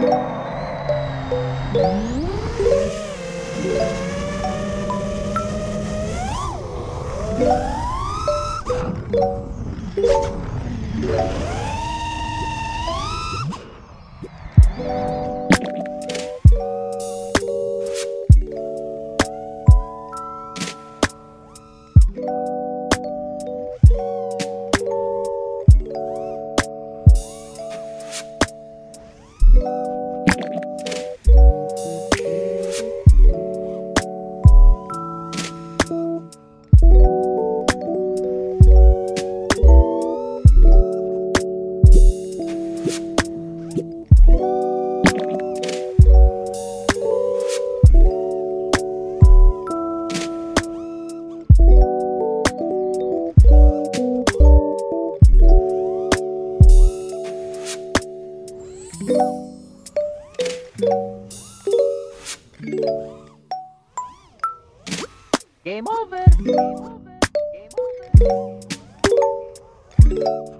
Thank you. Game over. Game over. Game over.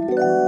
you